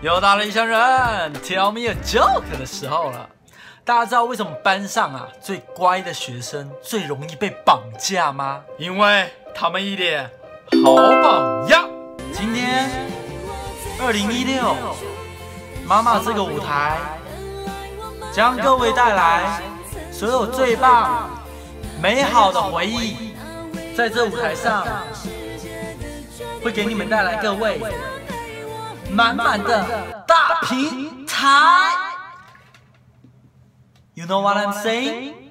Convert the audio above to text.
又到了异乡人 Tell me a joke 的时候了。大家知道为什么班上啊最乖的学生最容易被绑架吗？因为他们一脸好榜样。今天二零一六妈妈这个舞台，将各位带来所有最棒、美好的回忆。在这舞台上，会给你们带来各位满满的大平台。You know what I'm saying?